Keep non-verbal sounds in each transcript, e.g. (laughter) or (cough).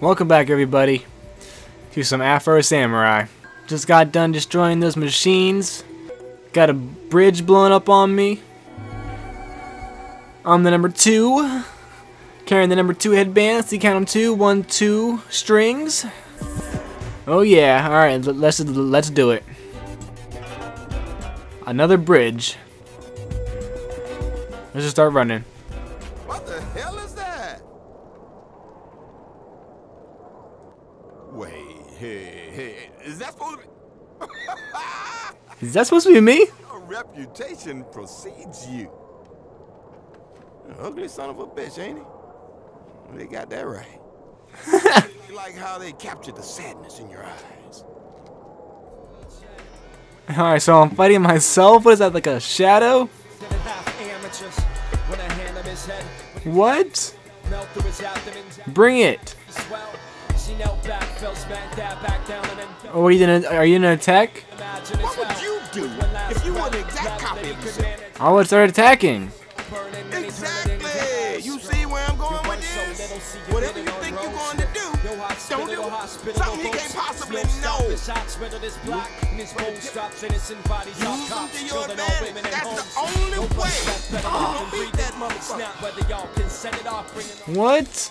Welcome back everybody to some Afro Samurai. Just got done destroying those machines. Got a bridge blown up on me. I'm the number two. Carrying the number two headband. See count them two. One, two strings. Oh yeah. Alright, let's let's do it. Another bridge. Let's just start running. Is that supposed to be? (laughs) Is that supposed to be me? Your reputation precedes you. An ugly son of a bitch, ain't he? They got that right. (laughs) You like how they captured the sadness in your eyes. Alright, so I'm fighting myself? What is that, like a shadow? What? Bring it. Oh, are you gonna are you gonna attack? What would you do if you were an exact copy of yourself? I would start attacking. Exactly. You see where I'm going with this? Whatever you think you're going to do, don't do it. Something he can't possibly know. Use them to your advantage. That's the only way. You don't beat that motherfucker. What?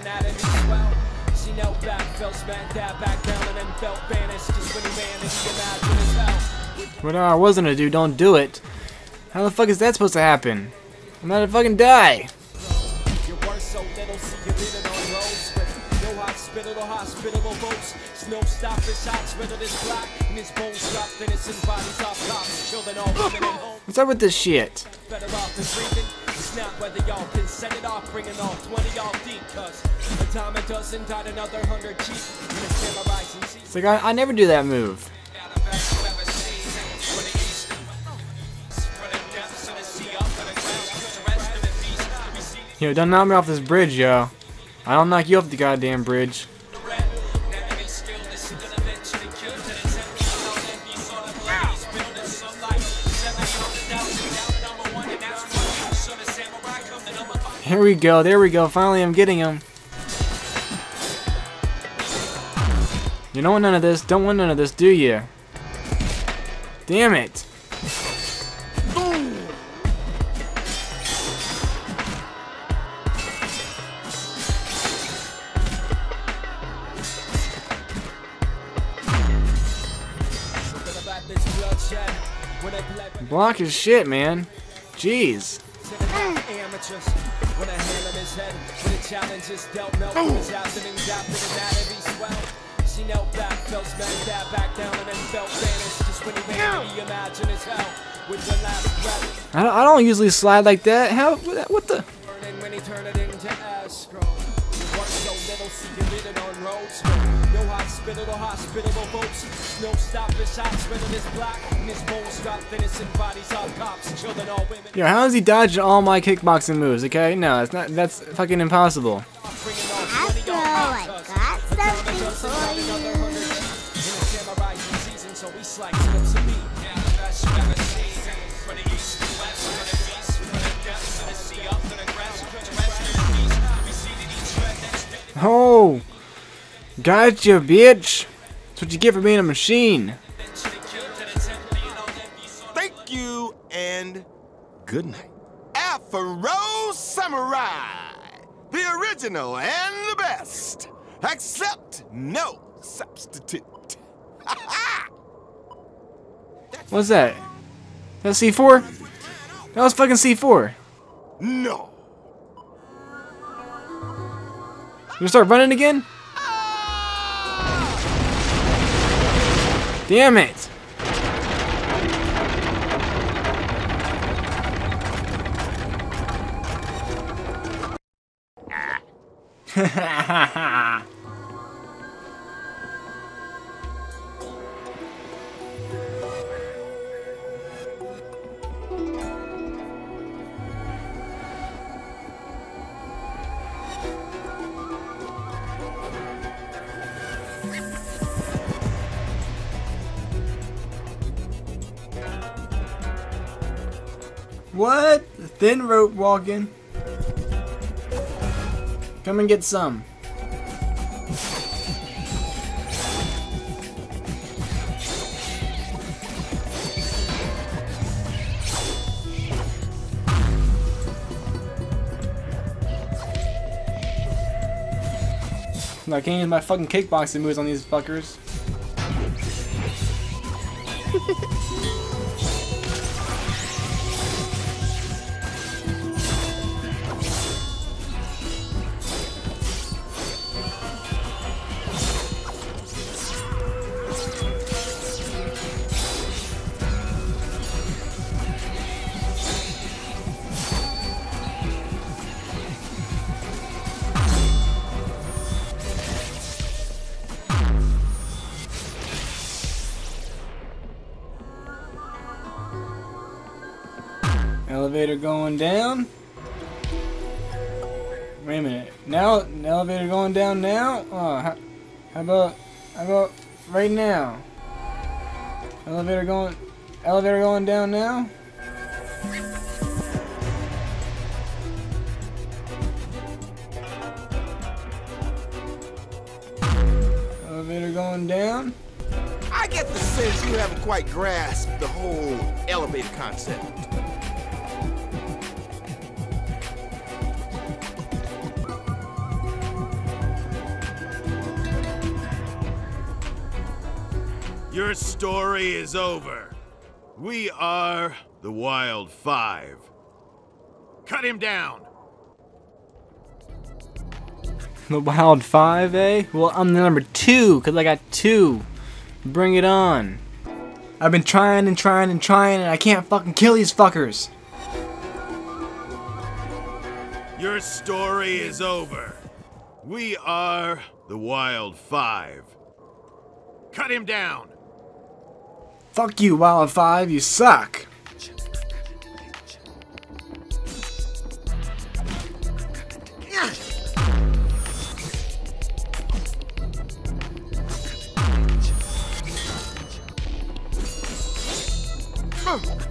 Anatomy swell. She knelt back, fell smack dab back down, and then felt banished. Just when he to imagine his hell. What I was gonna do, don't do it. How the fuck is that supposed to happen? I'm gonna fucking die. Your worst so little, see you living on roads with no hospital hospitable votes. No stopping shots, riddle this block, and his bones dropped, innocent bodies off cops, children all women and home. What's up with this shit? Not whether y'all can set it off, bringing all 20 y'all deep, cause a time a dozen died another hundred cheap. It's like, I, I never do that move. Yo, don't knock me off this bridge, yo. I don't knock you off the goddamn bridge. Here we go, there we go, finally I'm getting him. You don't want none of this, don't want none of this, do you? Damn it. Block his shit, man. Jeez. His head, when the challenge is dealt, melt his abdomen, adapted anatomy swell. She knelt back, fell smack dab back down, and then felt vanished. Just when he made me imagine his hell. With the last breath, I don't, I don't usually slide like that. How? What the? So little, see you living on roads. No hospital or hospitable votes. No stopping shots, riddle this block. And his bones dropped, innocent bodies off cops. Children, all women. Yo, how is he dodging all my kickboxing moves? Okay, no, that's not. That's fucking impossible. Bringing Afro, I got something for you. Oh, gotcha, bitch. That's what you get for being a machine. Thank you and good night. Afro Samurai, the original and the best. Accept no substitute. What's that? That C4? That was fucking C4. no. You start running again? Damn it! what? (laughs) Thin rope walking. Come and get some. I can't use my fucking kickboxing moves on these fuckers. Elevator going down. Wait a minute. Now, elevator going down now? Oh, how, how about, how about right now? Elevator going, elevator going down now? Elevator going down? I get the sense you haven't quite grasped the whole elevator concept. Your story is over. We are the Wild Five. Cut him down. The Wild Five, eh? Well, I'm the number two, because I got two. Bring it on. I've been trying and trying and trying, and I can't fucking kill these fuckers. Your story is over. We are the Wild Five. Cut him down. Fuck you, Wild 5, you suck! Oh!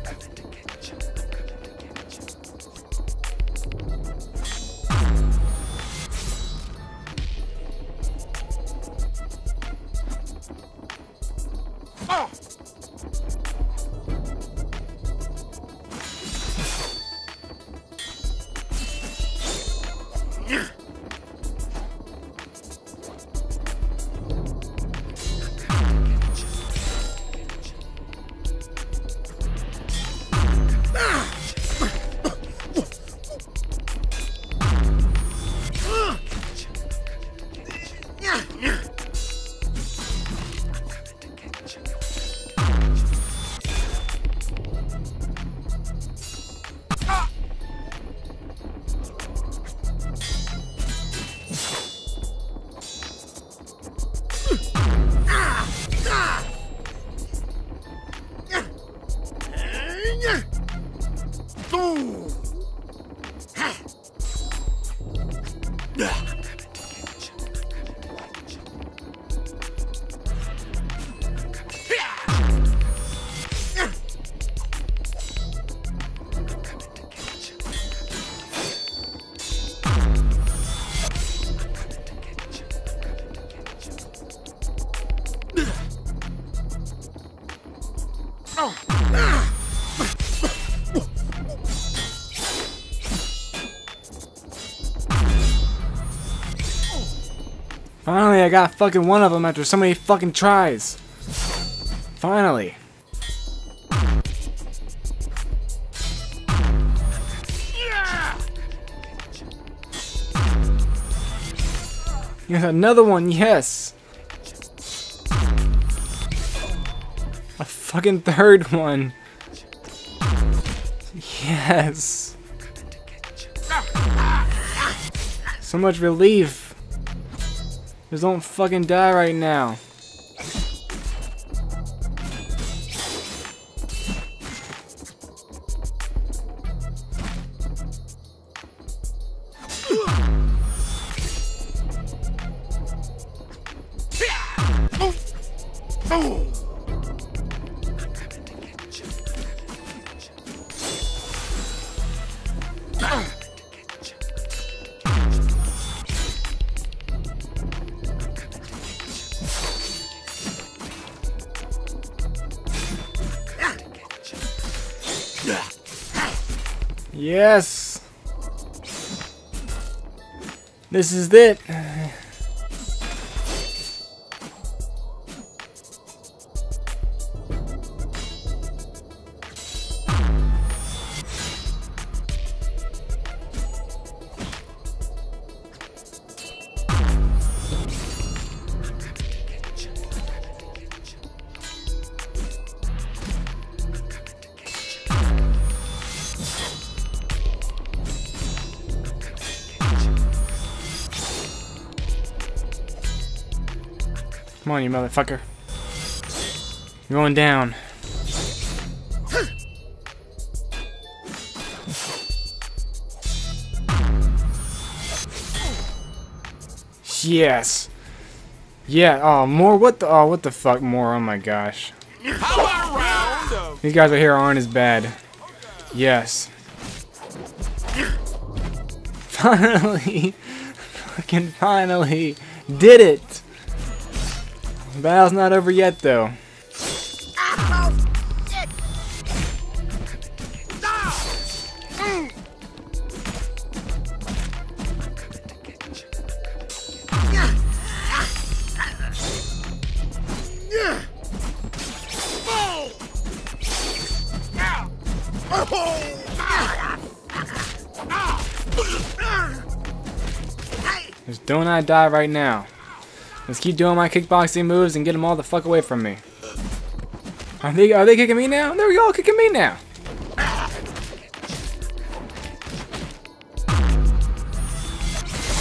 I got fucking one of them after so many fucking tries. Finally. Yes, another one, yes. A fucking third one. Yes. So much relief. Just don't fucking die right now. Yes. This is it. Come on, you motherfucker. You're going down. Yes. Yeah, oh, more, what the, oh, what the fuck, more, oh my gosh. These guys right here aren't as bad. Yes. (laughs) Finally, (laughs) fucking finally, did it! Battle's not over yet, though. Just don't I die right now. Let's keep doing my kickboxing moves and get them all the fuck away from me. Are they are they kicking me now? There we go, kicking me now.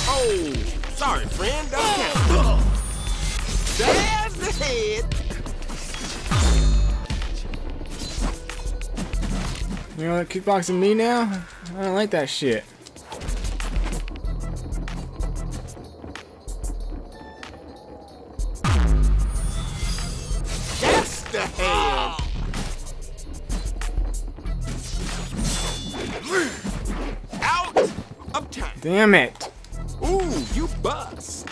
Oh, sorry, friend. Don't count. There's the head. You know what, kickboxing me now? I don't like that shit. Damn it. Ooh, you bust.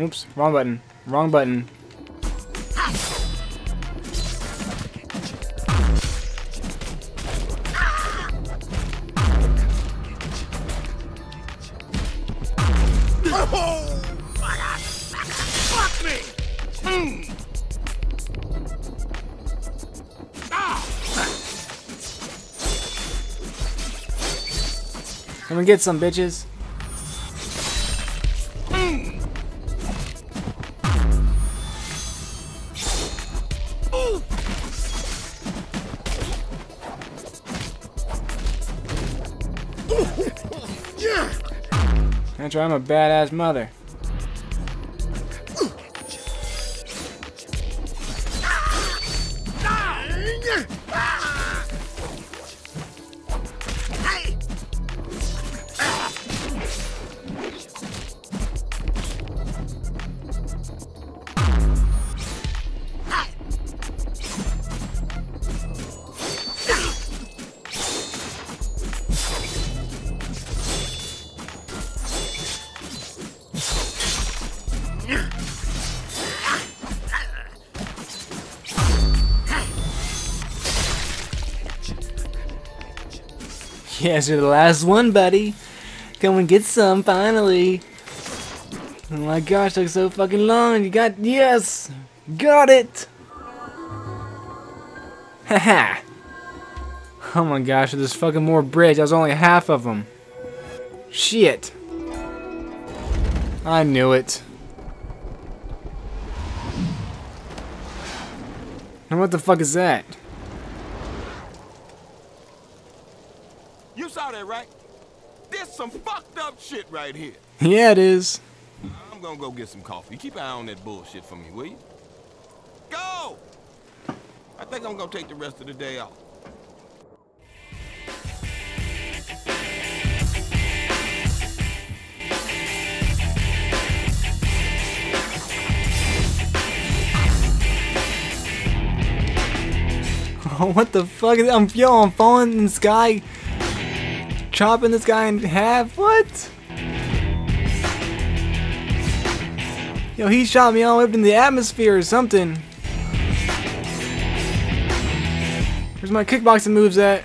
Oops, wrong button. Wrong button. Get some bitches. That's right, I'm a badass mother. Yes, you're the last one, buddy. Come and get some, finally. Oh my gosh, took so fucking long. You got, yes! Got it! (laughs) Haha! oh my gosh, there's fucking more bridge. That was only half of them. Shit. I knew it. And what the fuck is that? Right? This some fucked up shit right here. Yeah, it is. I'm gonna go get some coffee. Keep an eye on that bullshit for me, will you? Go! I think I'm gonna take the rest of the day off. (laughs) What the fuck is I'm yo, I'm falling in the sky, chopping this guy in half. What? Yo, he shot me all up in the atmosphere or something. Where's my kickboxing moves at?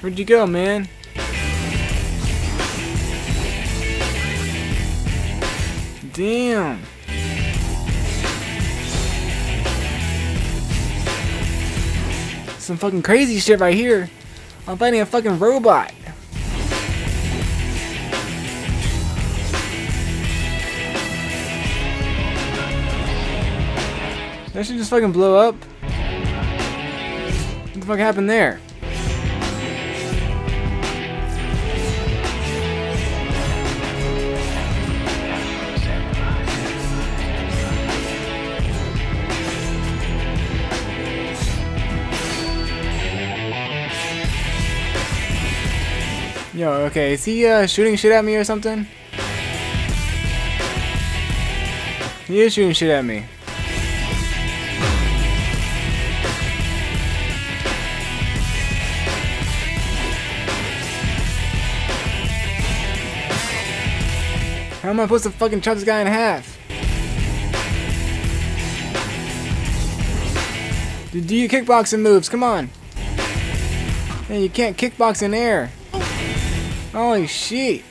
Where'd you go, man? Damn. Some fucking crazy shit right here. I'm fighting a fucking robot. That should just fucking blow up. What the fuck happened there? Yo, okay, is he uh, shooting shit at me or something? He is shooting shit at me. How am I supposed to fucking chop this guy in half? Do your kickboxing moves, come on. Hey, you can't kickbox in air. Holy shit.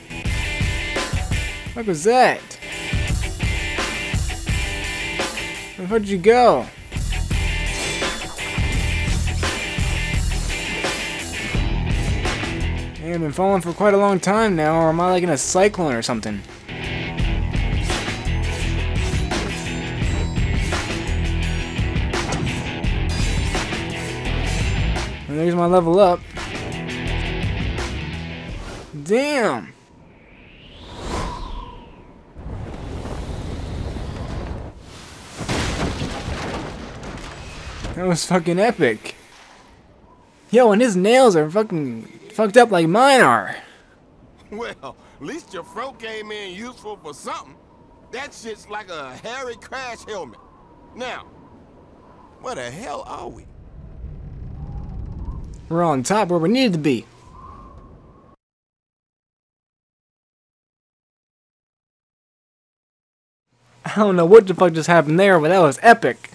What was that? Where'd you go? I've been falling for quite a long time now, or am I like in a cyclone or something? And there's my level up. Damn! That was fucking epic. Yo, and his nails are fucking fucked up like mine are. Well, at least your throat came in useful for something. That shit's like a hairy crash helmet. Now, where the hell are we? We're on top where we needed to be. I don't know what the fuck just happened there, but that was epic.